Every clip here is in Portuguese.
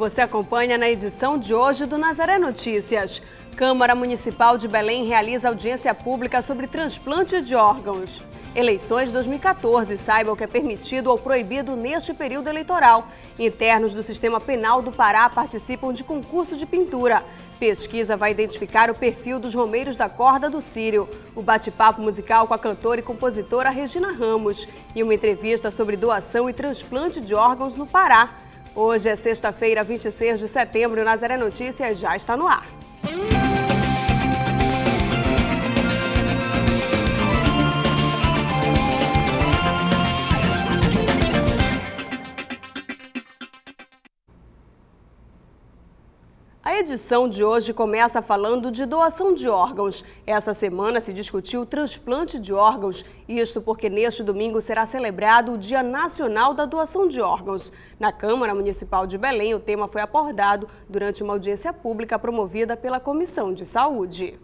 Você acompanha na edição de hoje do Nazaré Notícias. Câmara Municipal de Belém realiza audiência pública sobre transplante de órgãos. Eleições 2014. Saiba o que é permitido ou proibido neste período eleitoral. Internos do Sistema Penal do Pará participam de concurso de pintura. Pesquisa vai identificar o perfil dos romeiros da corda do Sírio. O bate-papo musical com a cantora e compositora Regina Ramos. E uma entrevista sobre doação e transplante de órgãos no Pará. Hoje é sexta-feira, 26 de setembro, e Nazaré Notícias já está no ar. Edição de hoje começa falando de doação de órgãos. Essa semana se discutiu o transplante de órgãos, isto porque neste domingo será celebrado o Dia Nacional da Doação de Órgãos. Na Câmara Municipal de Belém, o tema foi abordado durante uma audiência pública promovida pela Comissão de Saúde.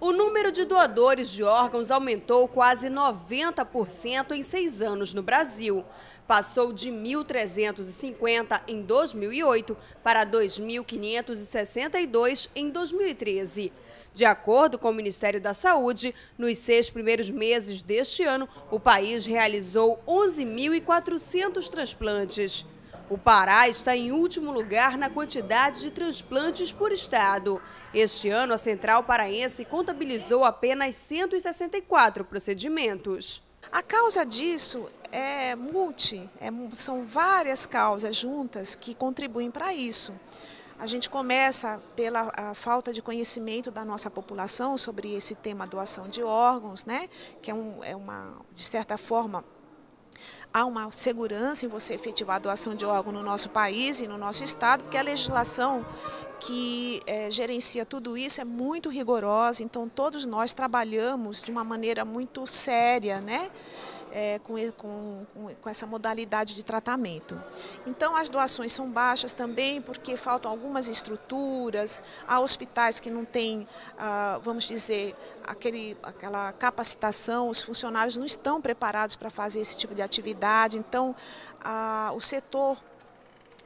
O número de doadores de órgãos aumentou quase 90% em seis anos no Brasil passou de 1.350 em 2008 para 2.562 em 2013. De acordo com o Ministério da Saúde, nos seis primeiros meses deste ano, o país realizou 11.400 transplantes. O Pará está em último lugar na quantidade de transplantes por estado. Este ano, a Central Paraense contabilizou apenas 164 procedimentos. A causa disso é multi, é, são várias causas juntas que contribuem para isso. A gente começa pela falta de conhecimento da nossa população sobre esse tema doação de órgãos, né? que é, um, é uma, de certa forma, há uma segurança em você efetivar a doação de órgão no nosso país e no nosso estado, porque a legislação que é, gerencia tudo isso é muito rigorosa, então todos nós trabalhamos de uma maneira muito séria, né? É, com, com, com, essa modalidade de tratamento. Então, as doações são baixas também porque faltam algumas estruturas, há hospitais que não têm, ah, vamos dizer, aquele, aquela capacitação, os funcionários não estão preparados para fazer esse tipo de atividade, então ah, o setor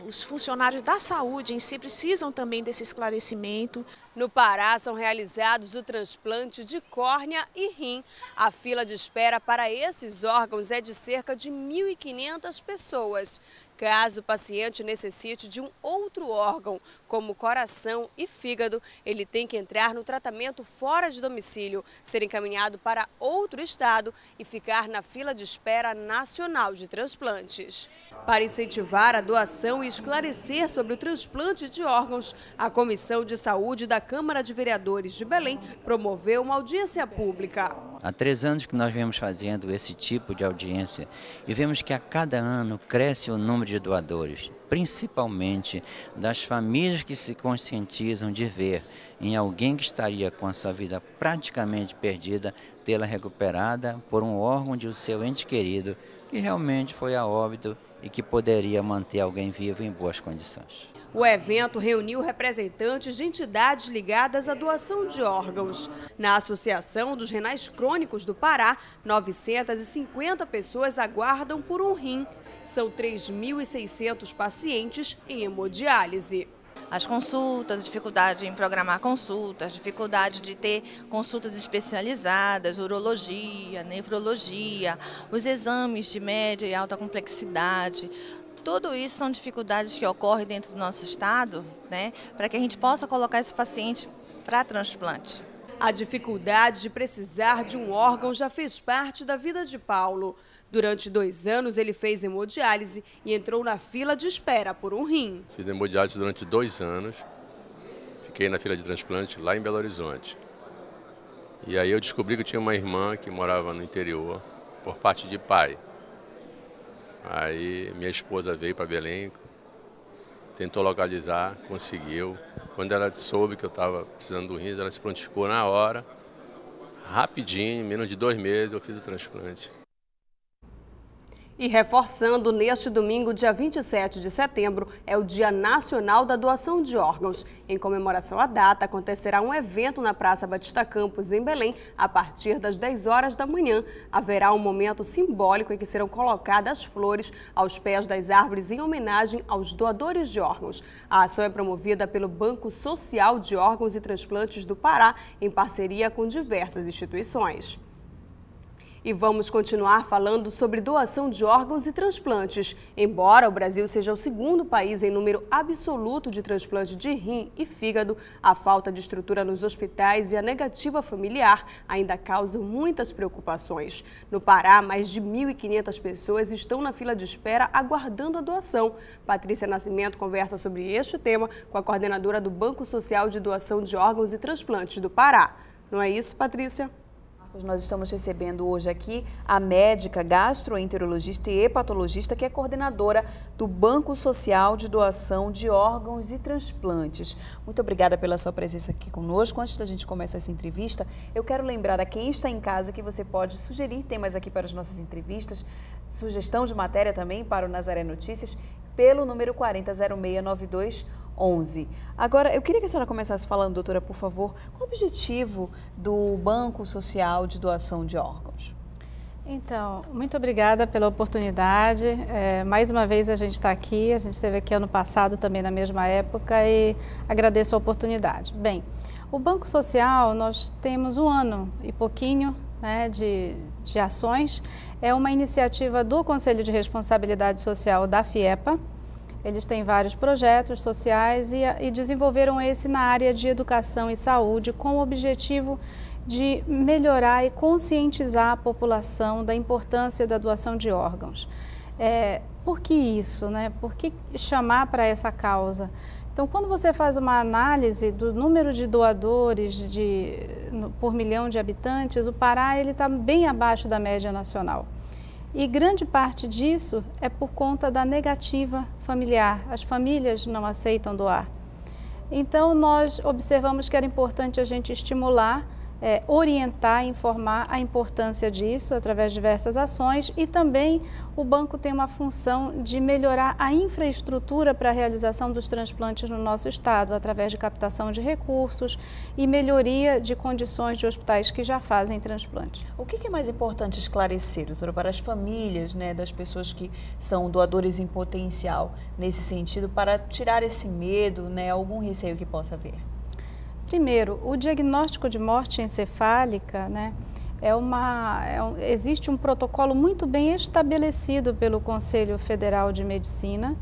os funcionários da saúde em si precisam também desse esclarecimento. No Pará são realizados o transplante de córnea e rim. A fila de espera para esses órgãos é de cerca de 1.500 pessoas. Caso o paciente necessite de um outro órgão, como coração e fígado, ele tem que entrar no tratamento fora de domicílio, ser encaminhado para outro estado e ficar na fila de espera nacional de transplantes. Para incentivar a doação e esclarecer sobre o transplante de órgãos, a Comissão de Saúde da Câmara de Vereadores de Belém promoveu uma audiência pública. Há três anos que nós vemos fazendo esse tipo de audiência e vemos que a cada ano cresce o número de doadores, principalmente das famílias que se conscientizam de ver em alguém que estaria com a sua vida praticamente perdida, tê-la recuperada por um órgão de seu ente querido que realmente foi a óbito e que poderia manter alguém vivo em boas condições. O evento reuniu representantes de entidades ligadas à doação de órgãos. Na Associação dos Renais Crônicos do Pará, 950 pessoas aguardam por um rim. São 3.600 pacientes em hemodiálise as consultas, dificuldade em programar consultas, dificuldade de ter consultas especializadas, urologia, nefrologia, os exames de média e alta complexidade. Tudo isso são dificuldades que ocorrem dentro do nosso estado, né, para que a gente possa colocar esse paciente para transplante. A dificuldade de precisar de um órgão já fez parte da vida de Paulo. Durante dois anos, ele fez hemodiálise e entrou na fila de espera por um rim. Fiz hemodiálise durante dois anos. Fiquei na fila de transplante lá em Belo Horizonte. E aí eu descobri que eu tinha uma irmã que morava no interior, por parte de pai. Aí minha esposa veio para Belém, tentou localizar, conseguiu. Quando ela soube que eu estava precisando do rim, ela se prontificou na hora, rapidinho, em menos de dois meses eu fiz o transplante. E reforçando, neste domingo, dia 27 de setembro, é o Dia Nacional da Doação de Órgãos. Em comemoração à data, acontecerá um evento na Praça Batista Campos, em Belém, a partir das 10 horas da manhã. Haverá um momento simbólico em que serão colocadas flores aos pés das árvores em homenagem aos doadores de órgãos. A ação é promovida pelo Banco Social de Órgãos e Transplantes do Pará, em parceria com diversas instituições. E vamos continuar falando sobre doação de órgãos e transplantes. Embora o Brasil seja o segundo país em número absoluto de transplante de rim e fígado, a falta de estrutura nos hospitais e a negativa familiar ainda causam muitas preocupações. No Pará, mais de 1.500 pessoas estão na fila de espera aguardando a doação. Patrícia Nascimento conversa sobre este tema com a coordenadora do Banco Social de Doação de Órgãos e Transplantes do Pará. Não é isso, Patrícia? Nós estamos recebendo hoje aqui a médica gastroenterologista e hepatologista, que é coordenadora do Banco Social de Doação de Órgãos e Transplantes. Muito obrigada pela sua presença aqui conosco. Antes da gente começar essa entrevista, eu quero lembrar a quem está em casa que você pode sugerir temas aqui para as nossas entrevistas, sugestão de matéria também para o Nazaré Notícias, pelo número 400692 11. Agora, eu queria que a senhora começasse falando, doutora, por favor, qual o objetivo do Banco Social de Doação de Órgãos? Então, muito obrigada pela oportunidade. É, mais uma vez a gente está aqui, a gente esteve aqui ano passado também na mesma época e agradeço a oportunidade. Bem, o Banco Social, nós temos um ano e pouquinho né, de, de ações. É uma iniciativa do Conselho de Responsabilidade Social da FIEPA, eles têm vários projetos sociais e, e desenvolveram esse na área de educação e saúde com o objetivo de melhorar e conscientizar a população da importância da doação de órgãos. É, por que isso? Né? Por que chamar para essa causa? Então, quando você faz uma análise do número de doadores de, por milhão de habitantes, o Pará está bem abaixo da média nacional. E grande parte disso é por conta da negativa familiar. As famílias não aceitam doar. Então, nós observamos que era importante a gente estimular é, orientar, informar a importância disso através de diversas ações e também o banco tem uma função de melhorar a infraestrutura para a realização dos transplantes no nosso estado, através de captação de recursos e melhoria de condições de hospitais que já fazem transplante. O que é mais importante esclarecer, doutora, para as famílias né, das pessoas que são doadores em potencial, nesse sentido, para tirar esse medo, né, algum receio que possa haver? Primeiro, o diagnóstico de morte encefálica, né, é uma, é um, existe um protocolo muito bem estabelecido pelo Conselho Federal de Medicina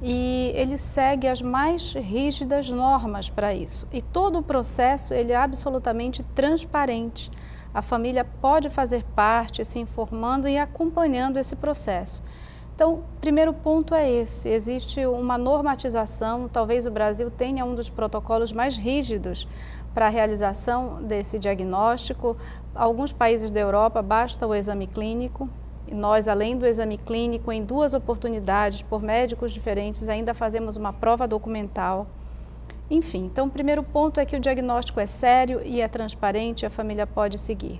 e ele segue as mais rígidas normas para isso. E todo o processo ele é absolutamente transparente. A família pode fazer parte, se informando e acompanhando esse processo. Então, primeiro ponto é esse: existe uma normatização, talvez o Brasil tenha um dos protocolos mais rígidos para a realização desse diagnóstico. Alguns países da Europa basta o exame clínico. E nós, além do exame clínico, em duas oportunidades, por médicos diferentes, ainda fazemos uma prova documental. Enfim, então o primeiro ponto é que o diagnóstico é sério e é transparente, a família pode seguir.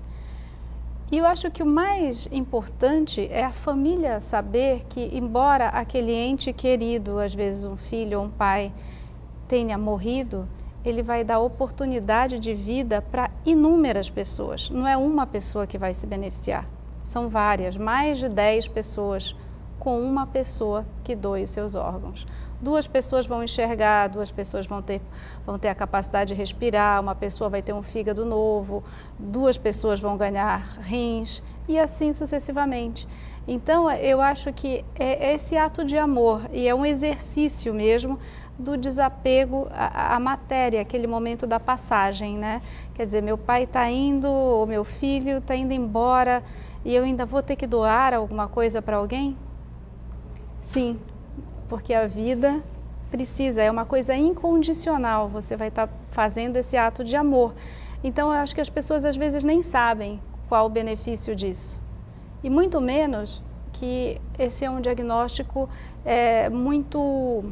E eu acho que o mais importante é a família saber que, embora aquele ente querido, às vezes um filho ou um pai, tenha morrido, ele vai dar oportunidade de vida para inúmeras pessoas. Não é uma pessoa que vai se beneficiar, são várias, mais de 10 pessoas com uma pessoa que doe seus órgãos duas pessoas vão enxergar, duas pessoas vão ter, vão ter a capacidade de respirar, uma pessoa vai ter um fígado novo, duas pessoas vão ganhar rins e assim sucessivamente. Então, eu acho que é esse ato de amor e é um exercício mesmo do desapego à, matéria, aquele momento da passagem, né? Quer dizer, meu pai está indo, ou meu filho está indo embora e eu ainda vou ter que doar alguma coisa para alguém? Sim, porque a vida precisa, é uma coisa incondicional, você vai estar tá fazendo esse ato de amor. Então, eu acho que as pessoas às vezes nem sabem qual o benefício disso. E muito menos que esse é um diagnóstico é, muito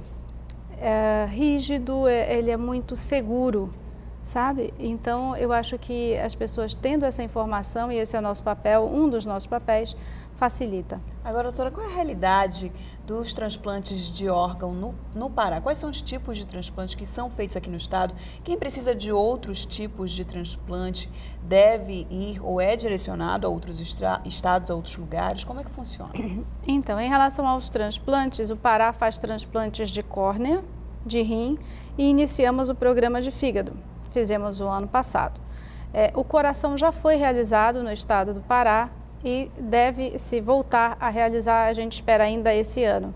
é, rígido, é, ele é muito seguro, sabe? Então, eu acho que as pessoas tendo essa informação, e esse é o nosso papel, um dos nossos papéis, facilita. Agora, doutora, qual é a realidade dos transplantes de órgão no, no Pará? Quais são os tipos de transplantes que são feitos aqui no estado? Quem precisa de outros tipos de transplante deve ir ou é direcionado a outros estados, a outros lugares? Como é que funciona? Então, em relação aos transplantes, o Pará faz transplantes de córnea, de rim e iniciamos o programa de fígado. Fizemos o ano passado. É, o coração já foi realizado no estado do Pará e deve se voltar a realizar, a gente espera ainda esse ano.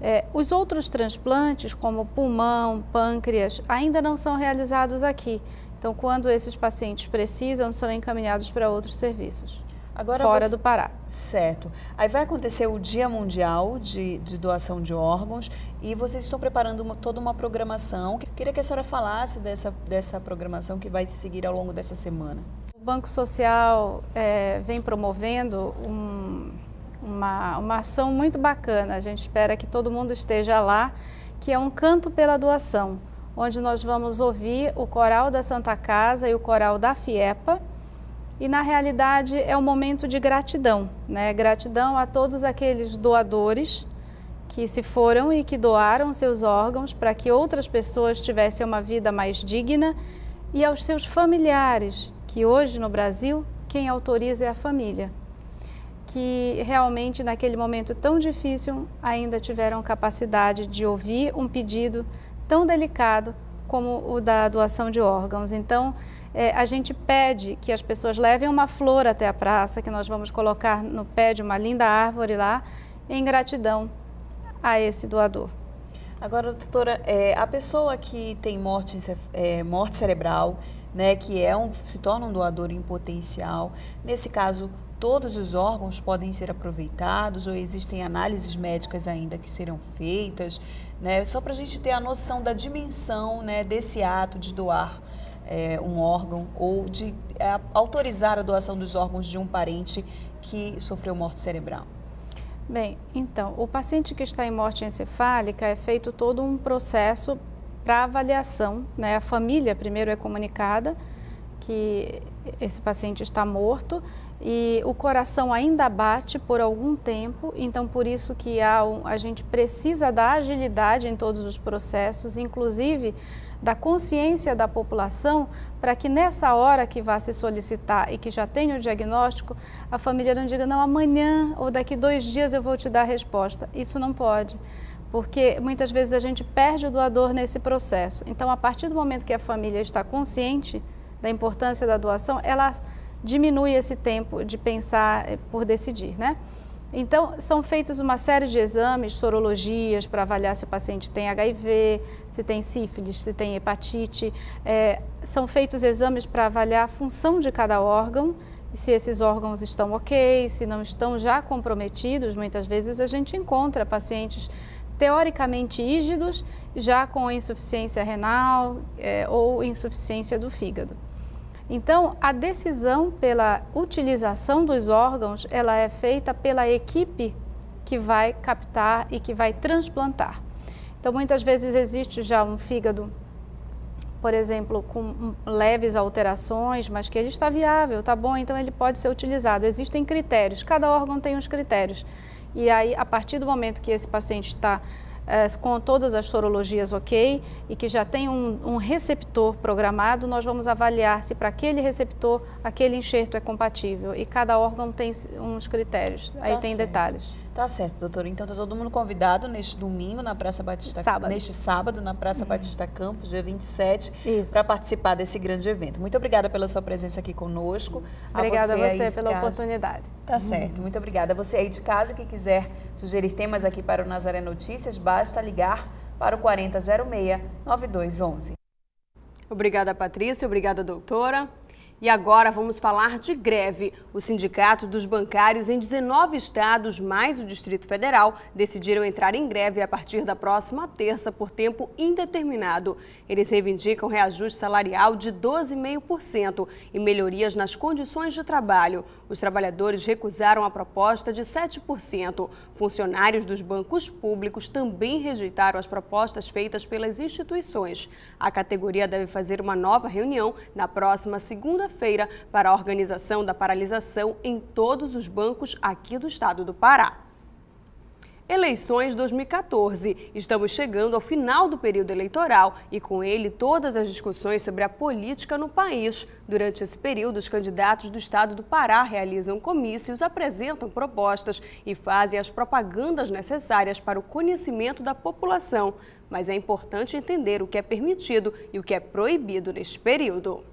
É, os outros transplantes, como pulmão, pâncreas, ainda não são realizados aqui. Então, quando esses pacientes precisam, são encaminhados para outros serviços. Agora fora você... do Pará. Certo. Aí vai acontecer o Dia Mundial de, de Doação de Órgãos e vocês estão preparando uma, toda uma programação. Queria que a senhora falasse dessa, dessa programação que vai seguir ao longo dessa semana. O Banco Social é, vem promovendo um, uma, uma ação muito bacana. A gente espera que todo mundo esteja lá, que é um canto pela doação, onde nós vamos ouvir o coral da Santa Casa e o coral da FIEPA. E na realidade é um momento de gratidão, né? Gratidão a todos aqueles doadores que se foram e que doaram seus órgãos para que outras pessoas tivessem uma vida mais digna e aos seus familiares que hoje no Brasil quem autoriza é a família, que realmente naquele momento tão difícil ainda tiveram capacidade de ouvir um pedido tão delicado como o da doação de órgãos. Então, é, a gente pede que as pessoas levem uma flor até a praça, que nós vamos colocar no pé de uma linda árvore lá, em gratidão a esse doador. Agora, doutora, é, a pessoa que tem morte, é, morte cerebral, né, que é um, se torna um doador em potencial. Nesse caso, todos os órgãos podem ser aproveitados ou existem análises médicas ainda que serão feitas, né, só para a gente ter a noção da dimensão né, desse ato de doar é, um órgão ou de é, autorizar a doação dos órgãos de um parente que sofreu morte cerebral. Bem, então, o paciente que está em morte encefálica é feito todo um processo para avaliação. Né? A família primeiro é comunicada que esse paciente está morto e o coração ainda bate por algum tempo, então por isso que há um, a gente precisa da agilidade em todos os processos, inclusive da consciência da população, para que nessa hora que vá se solicitar e que já tenha o diagnóstico, a família não diga, não, amanhã ou daqui dois dias eu vou te dar a resposta. Isso não pode porque muitas vezes a gente perde o doador nesse processo. Então, a partir do momento que a família está consciente da importância da doação, ela diminui esse tempo de pensar eh, por decidir, né? Então, são feitos uma série de exames, sorologias, para avaliar se o paciente tem HIV, se tem sífilis, se tem hepatite. É, são feitos exames para avaliar a função de cada órgão, se esses órgãos estão ok, se não estão já comprometidos. Muitas vezes a gente encontra pacientes teoricamente rígidos, já com insuficiência renal é, ou insuficiência do fígado. Então, a decisão pela utilização dos órgãos, ela é feita pela equipe que vai captar e que vai transplantar. Então, muitas vezes existe já um fígado, por exemplo, com leves alterações, mas que ele está viável, tá bom, então ele pode ser utilizado. Existem critérios, cada órgão tem os critérios. E aí, a partir do momento que esse paciente está com todas as sorologias ok e que já tem um, um receptor programado, nós vamos avaliar se para aquele receptor aquele enxerto é compatível. E cada órgão tem uns critérios, aí tá tem certo. detalhes. Tá certo, doutora. Então tá todo mundo convidado neste domingo na Praça Batista sábado. neste sábado na Praça uhum. Batista Campos, dia 27, para participar desse grande evento. Muito obrigada pela sua presença aqui conosco. Obrigada a você, a você pela casa. oportunidade. Tá uhum. certo. Muito obrigada. Você aí de casa que quiser sugerir temas aqui para o Nazaré Notícias, basta ligar para o 4006 9211. Obrigada, Patrícia. Obrigada, doutora. E agora vamos falar de greve. O Sindicato dos Bancários em 19 estados, mais o Distrito Federal, decidiram entrar em greve a partir da próxima terça por tempo indeterminado. Eles reivindicam reajuste salarial de 12,5% e melhorias nas condições de trabalho. Os trabalhadores recusaram a proposta de 7%. Funcionários dos bancos públicos também rejeitaram as propostas feitas pelas instituições. A categoria deve fazer uma nova reunião na próxima segunda segunda-feira para a organização da paralisação em todos os bancos aqui do estado do Pará. Eleições 2014. Estamos chegando ao final do período eleitoral e com ele todas as discussões sobre a política no país. Durante esse período, os candidatos do estado do Pará realizam comícios, apresentam propostas e fazem as propagandas necessárias para o conhecimento da população. Mas é importante entender o que é permitido e o que é proibido neste período.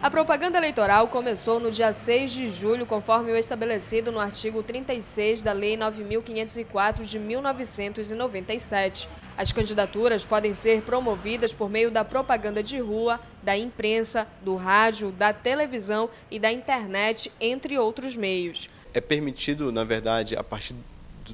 A propaganda eleitoral começou no dia 6 de julho, conforme o estabelecido no artigo 36 da Lei 9.504 de 1997. As candidaturas podem ser promovidas por meio da propaganda de rua, da imprensa, do rádio, da televisão e da internet, entre outros meios. É permitido, na verdade, a partir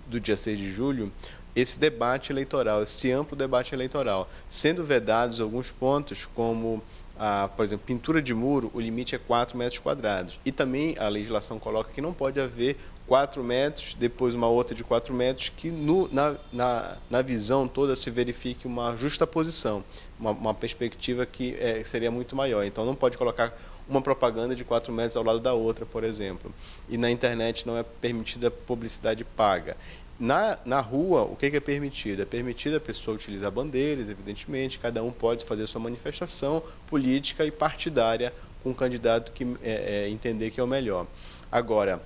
do dia 6 de julho, esse debate eleitoral, esse amplo debate eleitoral, sendo vedados alguns pontos como a, por exemplo, pintura de muro, o limite é 4 metros quadrados. E também a legislação coloca que não pode haver 4 metros, depois uma outra de 4 metros, que no, na, na, na visão toda se verifique uma justa posição, uma, uma perspectiva que é, seria muito maior. Então não pode colocar uma propaganda de 4 metros ao lado da outra, por exemplo. E na internet não é permitida publicidade paga. Na, na rua, o que é permitido? É permitido a pessoa utilizar bandeiras, evidentemente, cada um pode fazer sua manifestação política e partidária com o candidato que é, é, entender que é o melhor. Agora,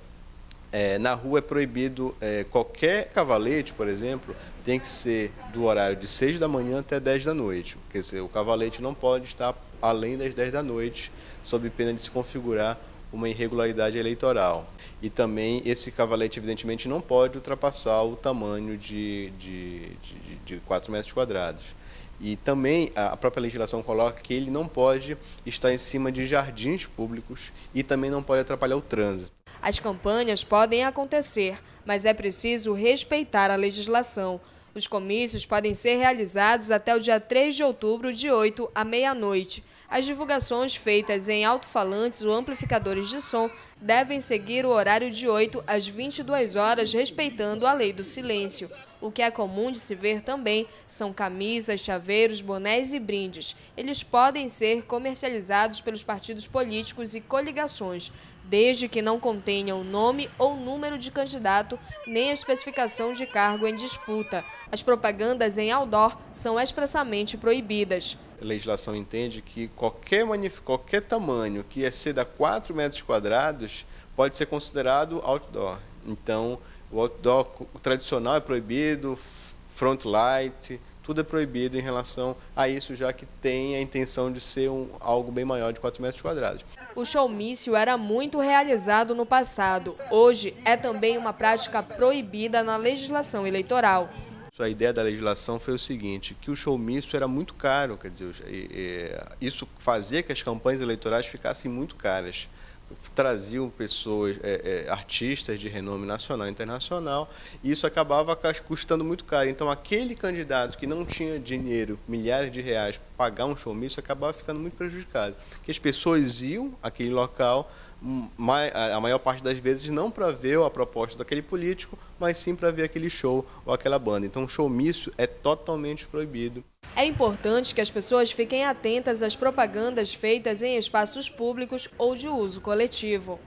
é, na rua é proibido é, qualquer cavalete, por exemplo, tem que ser do horário de 6 da manhã até 10 da noite. Quer dizer, o cavalete não pode estar além das 10 da noite, sob pena de se configurar uma irregularidade eleitoral. E também esse cavalete, evidentemente, não pode ultrapassar o tamanho de, de, de, de 4 metros quadrados. E também a própria legislação coloca que ele não pode estar em cima de jardins públicos e também não pode atrapalhar o trânsito. As campanhas podem acontecer, mas é preciso respeitar a legislação. Os comícios podem ser realizados até o dia 3 de outubro, de 8 à meia-noite. As divulgações feitas em alto-falantes ou amplificadores de som devem seguir o horário de 8 às 22 horas, respeitando a lei do silêncio. O que é comum de se ver também são camisas, chaveiros, bonés e brindes. Eles podem ser comercializados pelos partidos políticos e coligações, desde que não contenham nome ou número de candidato, nem a especificação de cargo em disputa. As propagandas em outdoor são expressamente proibidas a legislação entende que qualquer, qualquer tamanho que exceda 4 metros quadrados pode ser considerado outdoor. Então, o outdoor tradicional é proibido, front light, tudo é proibido em relação a isso, já que tem a intenção de ser um, algo bem maior de 4 metros quadrados. O showmício era muito realizado no passado. Hoje é também uma prática proibida na legislação eleitoral a ideia da legislação foi o seguinte, que o showmício era muito caro, quer dizer, isso fazia que as campanhas eleitorais ficassem muito caras traziam pessoas, é, é, artistas de renome nacional e internacional, e isso acabava custando muito caro. Então, aquele candidato que não tinha dinheiro, milhares de reais, pagar um showmício, acabava ficando muito prejudicado. Porque as pessoas iam àquele local, hum, a maior parte das vezes, não para ver a proposta daquele político, mas sim para ver aquele show ou aquela banda. Então, showmício é totalmente proibido. É importante que as pessoas fiquem atentas às propagandas feitas em espaços públicos ou de uso coletivo.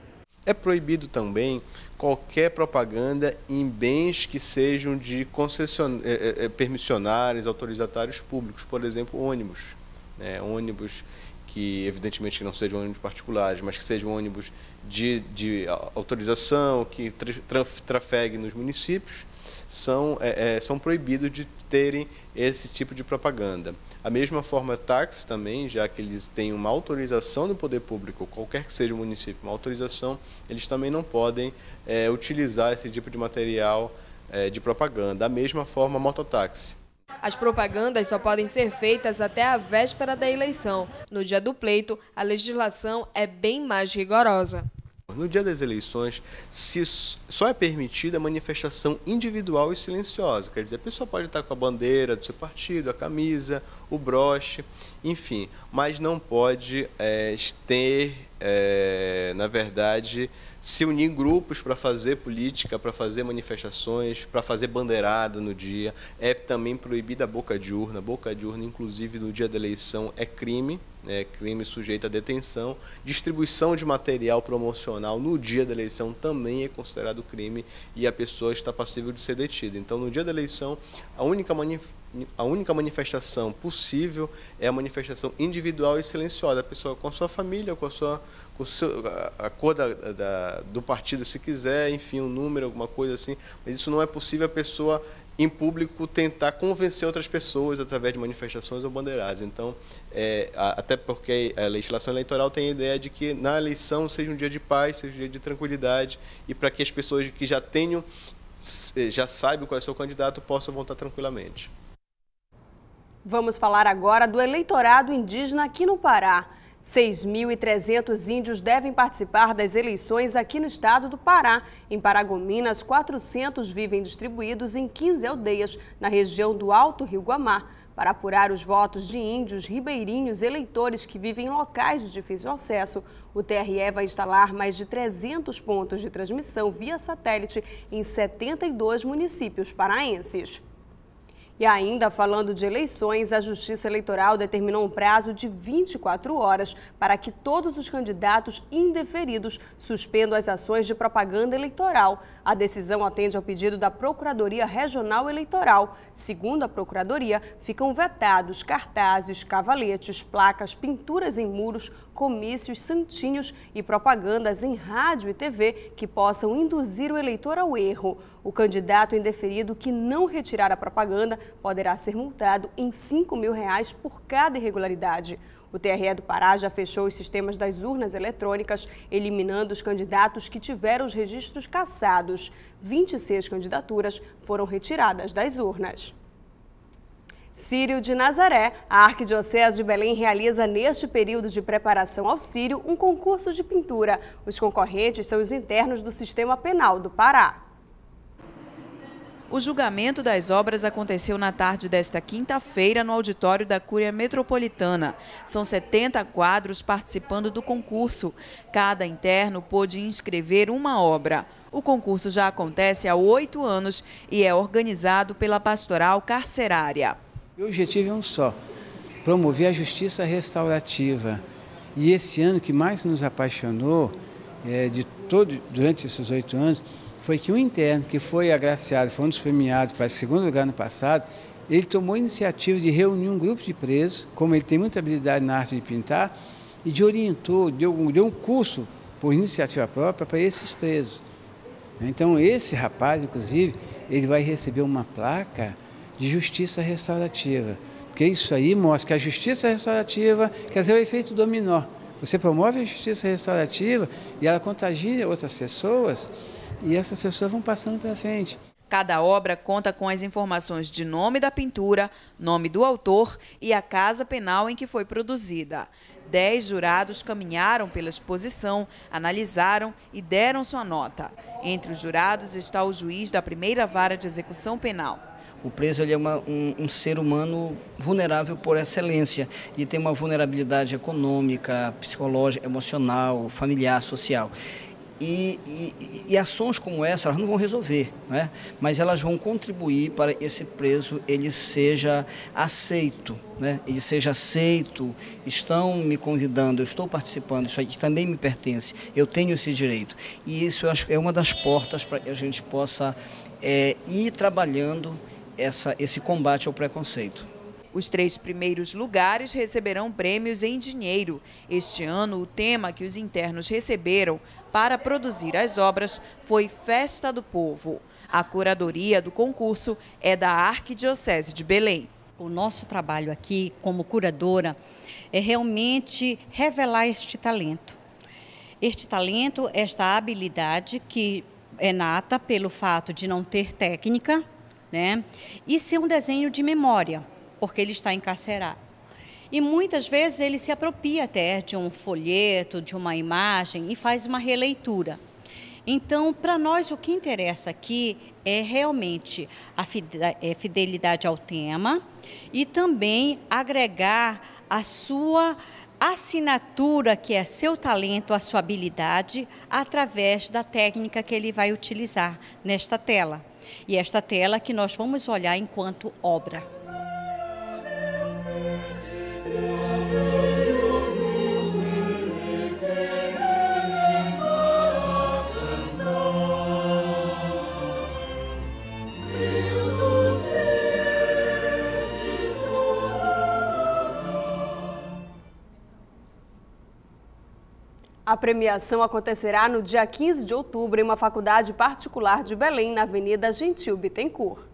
É proibido também qualquer propaganda em bens que sejam de concession... É, é, permissionários, autorizatários públicos, por exemplo, ônibus. Né? Ônibus que, evidentemente, não sejam ônibus particulares, mas que sejam ônibus de, de autorização, que tra trafeguem nos municípios são, é, são proibidos de terem esse tipo de propaganda. A mesma forma, táxis também, já que eles têm uma autorização do poder público, qualquer que seja o município, uma autorização, eles também não podem é, utilizar esse tipo de material é, de propaganda. Da mesma forma, mototáxi. As propagandas só podem ser feitas até a véspera da eleição. No dia do pleito, a legislação é bem mais rigorosa. No dia das eleições, se só é permitida a manifestação individual e silenciosa. Quer dizer, a pessoa pode estar com a bandeira do seu partido, a camisa, o broche, enfim, mas não pode é, ter é, na verdade, se unir em grupos para fazer política, para fazer manifestações, para fazer bandeirada no dia. É também proibida a boca de urna. Boca de urna, inclusive, no dia da eleição, é crime é, crime sujeito à detenção. Distribuição de material promocional no dia da eleição também é considerado crime e a pessoa está passível de ser detida. Então, no dia da eleição, a única, a única manifestação possível é a manifestação individual e silenciosa. A pessoa com a sua família, com a sua seu, a, a, cor da, da, do partido, se quiser, enfim, um número, alguma coisa assim. Mas isso não é possível a pessoa em público tentar convencer outras pessoas através de manifestações ou bandeiradas. Então, é, até porque a legislação eleitoral tem a ideia de que na eleição seja um dia de paz, seja um dia de tranquilidade e para que as pessoas que já tenham, já saibam qual é o seu candidato, possam votar tranquilamente. Vamos falar agora do eleitorado indígena aqui no Pará. 6.300 índios devem participar das eleições aqui no estado do Pará. Em Paragominas, 400 vivem distribuídos em 15 aldeias na região do Alto Rio Guamá. Para apurar os votos de índios, ribeirinhos, eleitores que vivem em locais de difícil acesso, o TRE vai instalar mais de 300 pontos de transmissão via satélite em 72 municípios paraenses. E ainda falando de eleições, a Justiça Eleitoral determinou um prazo de 24 horas para que todos os candidatos indeferidos suspendam as ações de propaganda eleitoral. A decisão atende ao pedido da Procuradoria Regional Eleitoral. Segundo a Procuradoria, ficam vetados cartazes, cavaletes, placas, pinturas em muros, comícios, santinhos e propagandas em rádio e TV que possam induzir o eleitor ao erro. O candidato indeferido que não retirar a propaganda poderá ser multado em 5 mil reais por cada irregularidade. O TRE do Pará já fechou os sistemas das urnas eletrônicas, eliminando os candidatos que tiveram os registros cassados. 26 candidaturas foram retiradas das urnas. Sírio de Nazaré, a Arquidiocese de Belém realiza neste período de preparação ao Sírio um concurso de pintura. Os concorrentes são os internos do sistema penal do Pará. O julgamento das obras aconteceu na tarde desta quinta-feira no auditório da Cúria Metropolitana. São 70 quadros participando do concurso. Cada interno pôde inscrever uma obra. O concurso já acontece há oito anos e é organizado pela Pastoral Carcerária. O objetivo é um só: promover a justiça restaurativa. E esse ano que mais nos apaixonou, é, de todo, durante esses oito anos, foi que um interno que foi agraciado, foi um dos premiados para segundo lugar no passado, ele tomou a iniciativa de reunir um grupo de presos, como ele tem muita habilidade na arte de pintar, e de orientou, deu, deu um curso por iniciativa própria para esses presos. Então esse rapaz, inclusive, ele vai receber uma placa de justiça restaurativa. Porque isso aí mostra que a justiça restaurativa quer dizer o efeito dominó. Você promove a justiça restaurativa e ela contagia outras pessoas e essas pessoas vão passando para frente. Cada obra conta com as informações de nome da pintura, nome do autor e a casa penal em que foi produzida. Dez jurados caminharam pela exposição, analisaram e deram sua nota. Entre os jurados está o juiz da primeira vara de execução penal. O preso ele é uma, um, um, ser humano vulnerável por excelência e tem uma vulnerabilidade econômica, psicológica, emocional, familiar, social. E, e, e, ações como essa elas não vão resolver, né? mas elas vão contribuir para esse preso ele seja aceito, né? ele seja aceito, estão me convidando, eu estou participando, isso aqui também me pertence, eu tenho esse direito. E isso eu acho que é uma das portas para que a gente possa é, ir trabalhando essa, esse combate ao preconceito. Os três primeiros lugares receberão prêmios em dinheiro. Este ano, o tema que os internos receberam para produzir as obras foi Festa do Povo. A curadoria do concurso é da Arquidiocese de Belém. O nosso trabalho aqui, como curadora, é realmente revelar este talento. Este talento, esta habilidade que é nata pelo fato de não ter técnica, né? E ser um desenho de memória, porque ele está encarcerado. E muitas vezes ele se apropria até de um folheto, de uma imagem e faz uma releitura. Então, para nós, o que interessa aqui é realmente a é, fidelidade ao tema e também agregar a sua assinatura que é seu talento, a sua habilidade, através da técnica que ele vai utilizar nesta tela. E esta tela que nós vamos olhar enquanto obra. A premiação acontecerá no dia 15 de outubro em uma faculdade particular de Belém, na Avenida Gentil Bittencourt.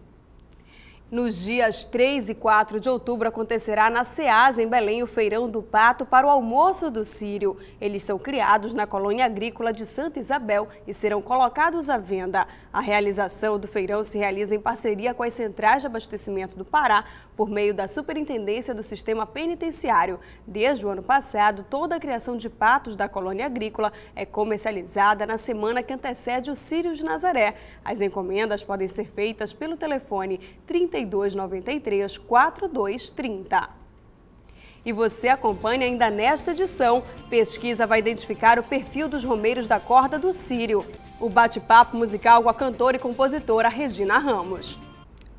Nos dias 3 e 4 de outubro acontecerá na SEAS, em Belém, o Feirão do Pato para o almoço do Sírio. Eles são criados na colônia agrícola de Santa Isabel e serão colocados à venda. A realização do feirão se realiza em parceria com as centrais de abastecimento do Pará, por meio da Superintendência do Sistema Penitenciário. Desde o ano passado, toda a criação de patos da colônia agrícola é comercializada na semana que antecede o Sírio de Nazaré. As encomendas podem ser feitas pelo telefone 30 3293 4230. E você acompanha ainda nesta edição. Pesquisa vai identificar o perfil dos romeiros da corda do Sírio. O bate-papo musical com a cantora e compositora Regina Ramos.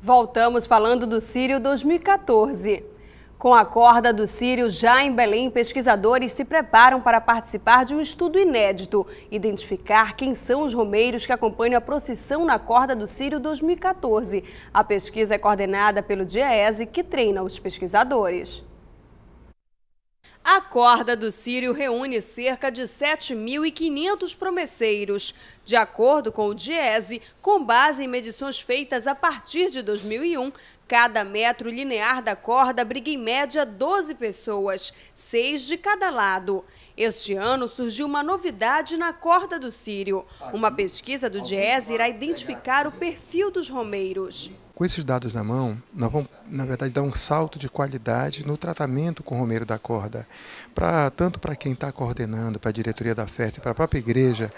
Voltamos falando do Sírio 2014. Com a corda do Sírio já em Belém, pesquisadores se preparam para participar de um estudo inédito, identificar quem são os romeiros que acompanham a procissão na corda do Sírio 2014. A pesquisa é coordenada pelo DIEESE, que treina os pesquisadores. A corda do Sírio reúne cerca de 7.500 promesseiros. De acordo com o DIESE, com base em medições feitas a partir de 2001, Cada metro linear da corda abriga em média 12 pessoas, seis de cada lado. Este ano surgiu uma novidade na corda do Sírio. Uma pesquisa do DIES irá identificar o perfil dos romeiros. Com esses dados na mão, nós vamos, na verdade, dar um salto de qualidade no tratamento com o romeiro da corda, pra, tanto para quem está coordenando, para a diretoria da festa e para a própria igreja,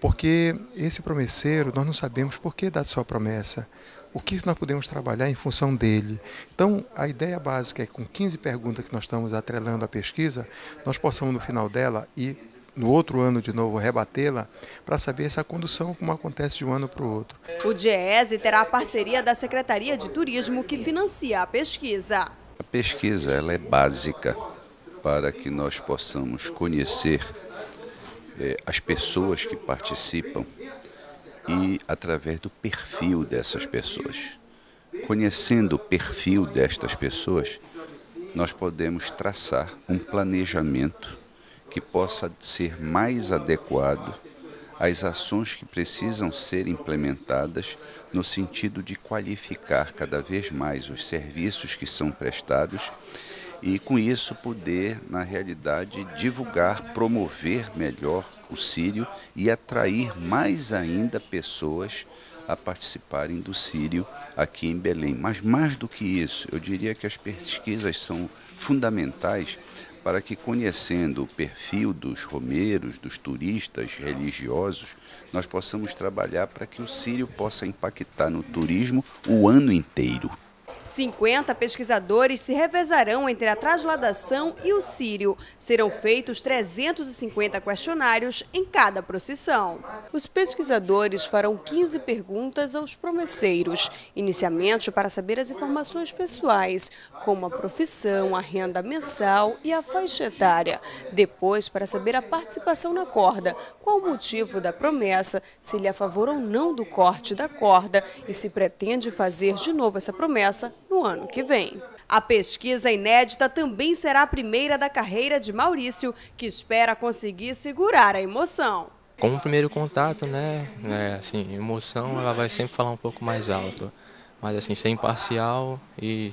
porque esse promesseiro, nós não sabemos por que dar sua promessa o que nós podemos trabalhar em função dele. Então, a ideia básica é que com 15 perguntas que nós estamos atrelando à pesquisa, nós possamos no final dela e no outro ano de novo rebatê-la para saber essa condução como acontece de um ano para o outro. O DIESE terá a parceria da Secretaria de Turismo que financia a pesquisa. A pesquisa ela é básica para que nós possamos conhecer é, as pessoas que participam e através do perfil dessas pessoas. Conhecendo o perfil destas pessoas, nós podemos traçar um planejamento que possa ser mais adequado às ações que precisam ser implementadas no sentido de qualificar cada vez mais os serviços que são prestados e com isso poder, na realidade, divulgar, promover melhor o Sírio e atrair mais ainda pessoas a participarem do Sírio aqui em Belém. Mas mais do que isso, eu diria que as pesquisas são fundamentais para que, conhecendo o perfil dos romeiros, dos turistas religiosos, nós possamos trabalhar para que o Sírio possa impactar no turismo o ano inteiro. 50 pesquisadores se revezarão entre a trasladação e o Sírio. Serão feitos 350 questionários em cada procissão. Os pesquisadores farão 15 perguntas aos promesseiros, inicialmente para saber as informações pessoais, como a profissão, a renda mensal e a faixa etária. Depois, para saber a participação na corda, qual o motivo da promessa, se ele é a favor ou não do corte da corda e se pretende fazer de novo essa promessa no ano que vem. A pesquisa inédita também será a primeira da carreira de Maurício, que espera conseguir segurar a emoção. Como primeiro contato, né, é, assim, emoção ela vai sempre falar um pouco mais alto, mas assim, ser imparcial e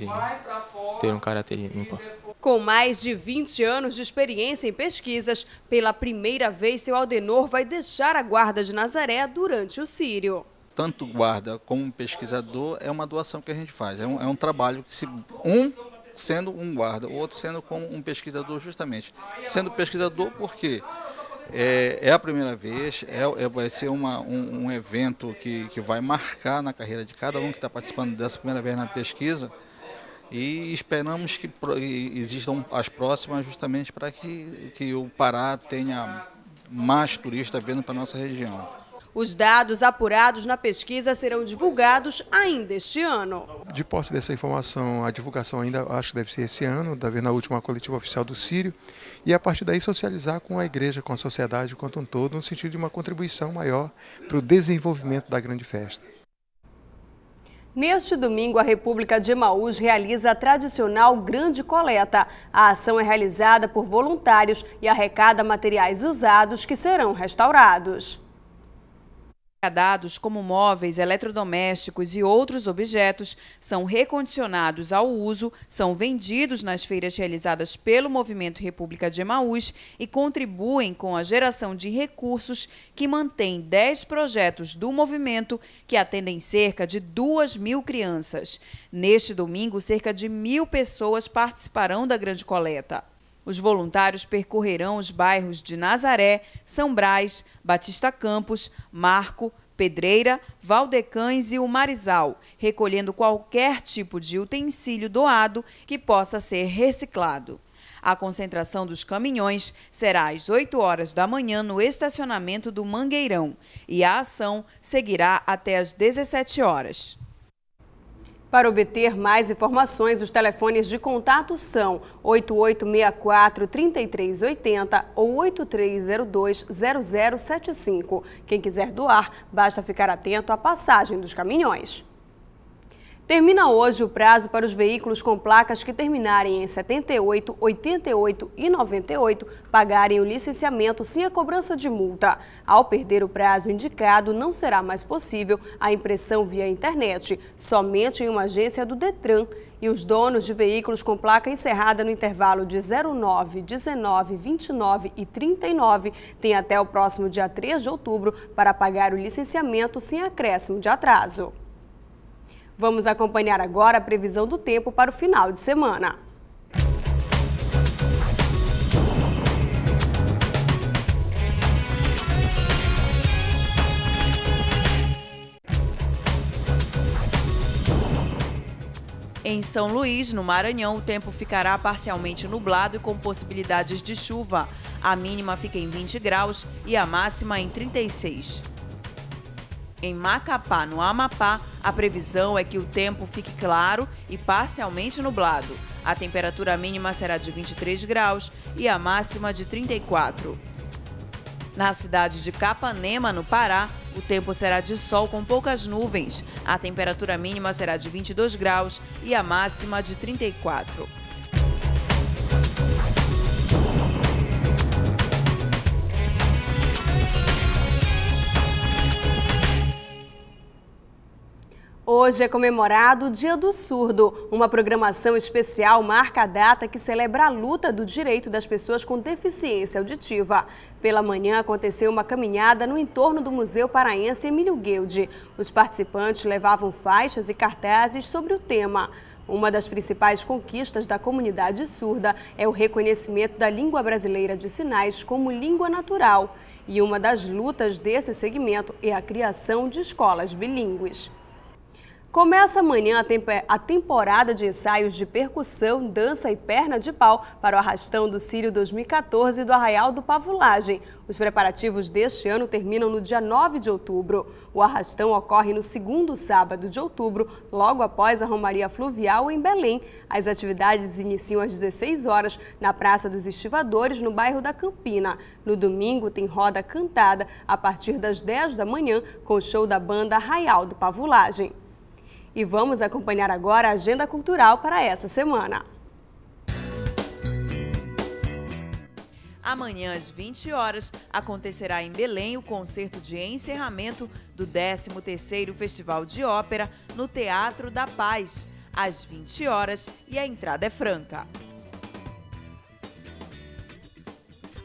ter um caráter ímpar. Com mais de 20 anos de experiência em pesquisas, pela primeira vez seu Aldenor vai deixar a Guarda de Nazaré durante o Sírio tanto guarda como pesquisador, é uma doação que a gente faz. É um, é um trabalho que se um sendo um guarda, o outro sendo como um pesquisador justamente. Sendo pesquisador porque é, é a primeira vez, é, é vai ser uma, um, um, evento que, que vai marcar na carreira de cada um que está participando dessa primeira vez na pesquisa. E esperamos que existam as próximas justamente para que, que o Pará tenha mais turistas vindo para a nossa região. Os dados apurados na pesquisa serão divulgados ainda este ano. De posse dessa informação, a divulgação ainda acho que deve ser esse ano, deve na última coletiva oficial do Sírio, e a partir daí socializar com a igreja, com a sociedade quanto um todo, no sentido de uma contribuição maior para o desenvolvimento da grande festa. Neste domingo, a República de Emaús realiza a tradicional Grande Coleta. A ação é realizada por voluntários e arrecada materiais usados que serão restaurados. Dados como móveis, eletrodomésticos e outros objetos são recondicionados ao uso, são vendidos nas feiras realizadas pelo Movimento República de Emaús e contribuem com a geração de recursos que mantém 10 projetos do movimento que atendem cerca de 2 mil crianças. Neste domingo, cerca de mil pessoas participarão da grande coleta. Os voluntários percorrerão os bairros de Nazaré, São Brás, Batista Campos, Marco, Pedreira, Valdecães e o Marizal, recolhendo qualquer tipo de utensílio doado que possa ser reciclado. A concentração dos caminhões será às 8 horas da manhã no estacionamento do Mangueirão e a ação seguirá até às 17 horas. Para obter mais informações, os telefones de contato são 8864-3380 ou 8302-0075. Quem quiser doar, basta ficar atento à passagem dos caminhões. Termina hoje o prazo para os veículos com placas que terminarem em 78, 88 e 98 pagarem o licenciamento sem a cobrança de multa. Ao perder o prazo indicado, não será mais possível a impressão via internet, somente em uma agência do Detran. E os donos de veículos com placa encerrada no intervalo de 09, 19, 29 e 39 têm até o próximo dia 3 de outubro para pagar o licenciamento sem acréscimo de atraso. Vamos acompanhar agora a previsão do tempo para o final de semana. Em São Luís, no Maranhão, o tempo ficará parcialmente nublado e com possibilidades de chuva. A mínima fica em 20 graus e a máxima em 36. Em Macapá, no Amapá, a previsão é que o tempo fique claro e parcialmente nublado. A temperatura mínima será de 23 graus e a máxima de 34. Na cidade de Capanema, no Pará, o tempo será de sol com poucas nuvens. A temperatura mínima será de 22 graus e a máxima de 34. Hoje é comemorado o Dia do Surdo. Uma programação especial marca a data que celebra a luta do direito das pessoas com deficiência auditiva. Pela manhã aconteceu uma caminhada no entorno do Museu Paraense Emílio Guilde. Os participantes levavam faixas e cartazes sobre o tema. Uma das principais conquistas da comunidade surda é o reconhecimento da língua brasileira de sinais como língua natural. E uma das lutas desse segmento é a criação de escolas bilíngues. Começa amanhã a temporada de ensaios de percussão, dança e perna de pau para o Arrastão do Sírio 2014 do Arraial do Pavulagem. Os preparativos deste ano terminam no dia 9 de outubro. O Arrastão ocorre no segundo sábado de outubro, logo após a Romaria Fluvial em Belém. As atividades iniciam às 16 horas na Praça dos Estivadores, no bairro da Campina. No domingo tem roda cantada a partir das 10 da manhã com o show da banda Arraial do Pavulagem. E vamos acompanhar agora a agenda cultural para essa semana. Amanhã, às 20 horas, acontecerá em Belém o concerto de encerramento do 13º Festival de Ópera no Teatro da Paz, às 20 horas, e a entrada é franca.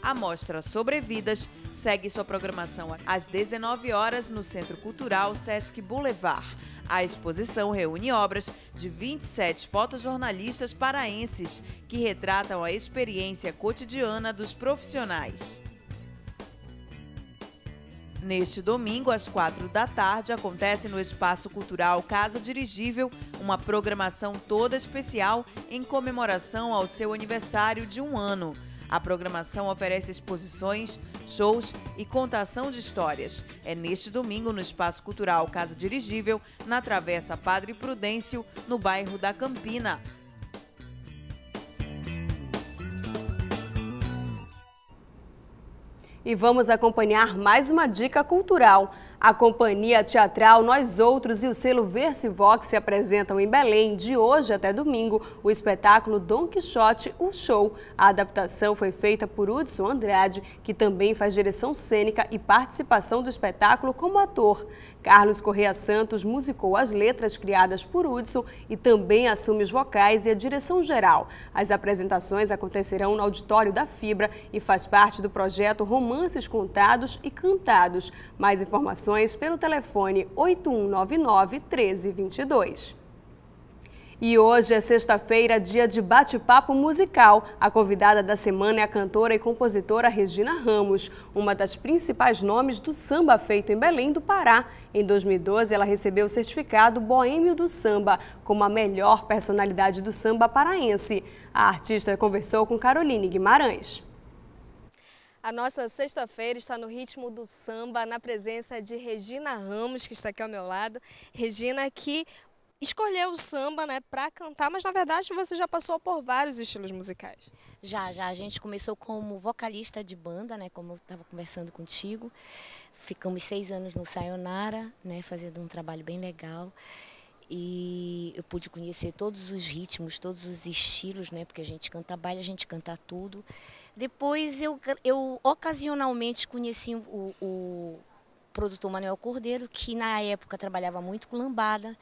A mostra Sobrevidas segue sua programação às 19 horas no Centro Cultural Sesc Boulevard. A exposição reúne obras de 27 fotojornalistas paraenses que retratam a experiência cotidiana dos profissionais. Neste domingo, às quatro da tarde, acontece no Espaço Cultural Casa Dirigível uma programação toda especial em comemoração ao seu aniversário de um ano. A programação oferece exposições, shows e contação de histórias. É neste domingo no Espaço Cultural Casa Dirigível, na Travessa Padre Prudêncio, no bairro da Campina. E vamos acompanhar mais uma dica cultural. A companhia teatral Nós Outros e o selo Versivox se apresentam em Belém de hoje até domingo o espetáculo Dom Quixote, o show. A adaptação foi feita por Hudson Andrade, que também faz direção cênica e participação do espetáculo como ator. Carlos Correa Santos musicou as letras criadas por Hudson e também assume os vocais e a direção geral. As apresentações acontecerão no auditório da Fibra e faz parte do projeto Romances Contados e Cantados. Mais informações pelo telefone 8199 1322. E hoje é sexta-feira, dia de bate-papo musical. A convidada da semana é a cantora e compositora Regina Ramos, uma das principais nomes do samba feito em Belém do Pará. Em 2012, ela recebeu o certificado Boêmio do Samba como a melhor personalidade do samba paraense. A artista conversou com Caroline Guimarães. A nossa sexta-feira está no ritmo do samba, na presença de Regina Ramos, que está aqui ao meu lado. Regina, que escolheu o samba, né, para cantar, mas na verdade você já passou por vários estilos musicais. Já, já. A gente começou como vocalista de banda, né, como eu estava conversando contigo. Ficamos seis anos no Sayonara, né, fazendo um trabalho bem legal. E eu pude conhecer todos os ritmos, todos os estilos, né, porque a gente canta baile, a gente canta tudo. Depois eu, eu ocasionalmente conheci o, o produtor Manuel Cordeiro, que na época trabalhava muito com lambada.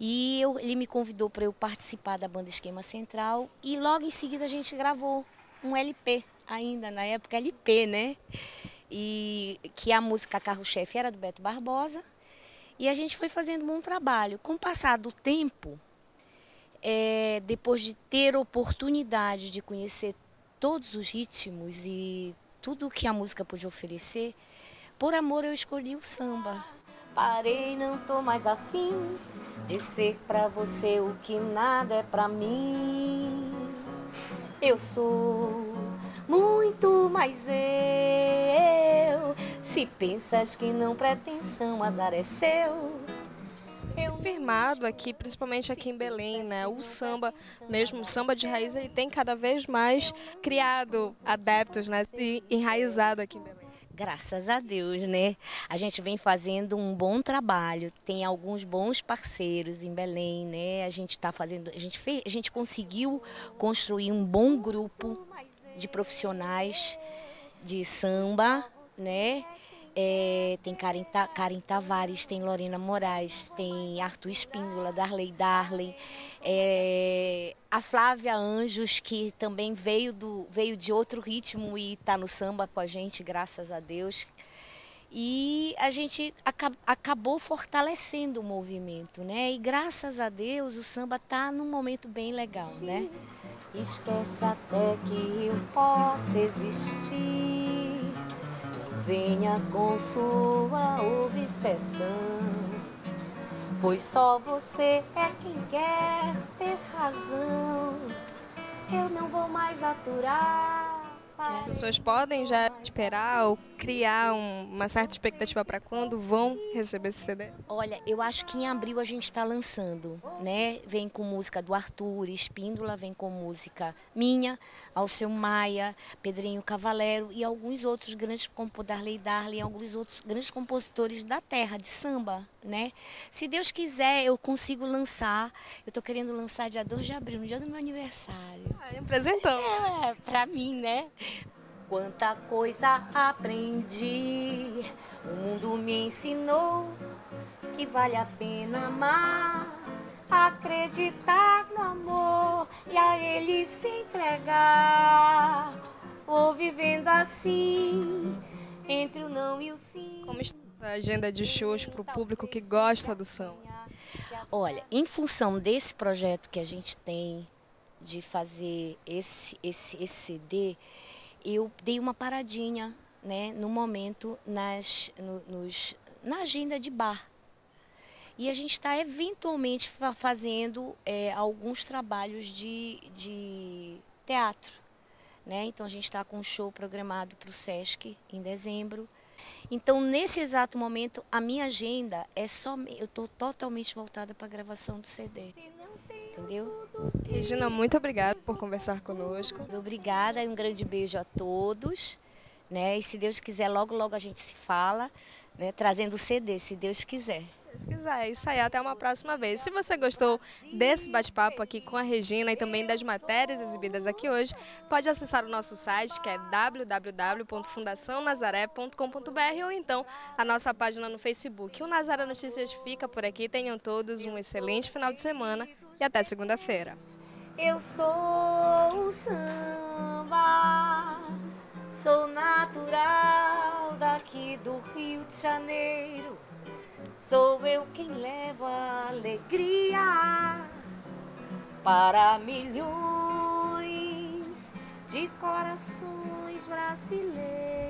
E eu, ele me convidou para eu participar da banda Esquema Central e logo em seguida a gente gravou um LP, ainda na época LP, né? E que a música Carro-Chefe era do Beto Barbosa. E a gente foi fazendo um bom trabalho. Com o passar do tempo, é, depois de ter oportunidade de conhecer todos os ritmos e tudo o que a música podia oferecer, por amor eu escolhi o samba. Parei, não tô mais afim de ser para você o que nada é para mim. Eu sou muito mais eu. Se pensas que não pretensão, azar é seu. Confirmado aqui, principalmente aqui em Belém, né? O samba, mesmo o samba de raiz, ele tem cada vez mais criado adeptos, né? E enraizado aqui em Belém. Graças a Deus, né? A gente vem fazendo um bom trabalho, tem alguns bons parceiros em Belém, né? A gente está fazendo, a gente fez, a gente conseguiu construir um bom grupo de profissionais de samba, né? É, tem Karen, Karen Tavares, tem Lorena Moraes, tem Arthur Espíndola, Darley Darley, é, a Flávia Anjos, que também veio, do, veio de outro ritmo e está no samba com a gente, graças a Deus. E a gente acabou fortalecendo o movimento, né? E graças a Deus o samba está num momento bem legal, né? Esquece até que eu possa existir venha com sua obsessão. Pois só você é quem quer ter razão. Eu não vou mais aturar. As pessoas podem já esperar ou criar um, uma certa expectativa para quando vão receber esse CD? Olha, eu acho que em abril a gente está lançando, né? Vem com música do Arthur, Espíndola, vem com música minha, Alceu Maia, Pedrinho Cavalero e alguns outros grandes compositores, Darley Darley, alguns outros grandes compositores da terra, de samba, né? Se Deus quiser, eu consigo lançar. Eu estou querendo lançar dia 2 de abril, no dia do meu aniversário. Ah, é um presentão. É, para mim, né? Quanta coisa aprendi, o mundo me ensinou que vale a pena amar, acreditar no amor e a ele se entregar. Vou vivendo assim, entre o não e o sim. Como está a agenda de shows para o público que gosta do samba? Olha, em função desse projeto que a gente tem de fazer esse, esse, esse CD, eu dei uma paradinha né, no momento nas, no, nos, na agenda de bar. E a gente está eventualmente fazendo é, alguns trabalhos de, de teatro. Né? Então a gente está com um show programado para o Sesc em dezembro. Então, nesse exato momento, a minha agenda é só. Eu estou totalmente voltada para a gravação do CD. Entendeu? Regina, muito obrigada por conversar conosco. Obrigada e um grande beijo a todos. Né? E se Deus quiser, logo, logo a gente se fala, né? trazendo o CD, se Deus quiser. Deus quiser. Isso aí, até uma próxima vez. Se você gostou desse bate-papo aqui com a Regina e também das matérias exibidas aqui hoje, pode acessar o nosso site que é www.fundacionazaré.com.br ou então a nossa página no Facebook. O Nazaré Notícias fica por aqui. Tenham todos um excelente final de semana e até segunda-feira. Eu sou o samba, sou natural daqui do Rio de Janeiro. Sou eu quem levo a alegria para milhões de corações brasileiros.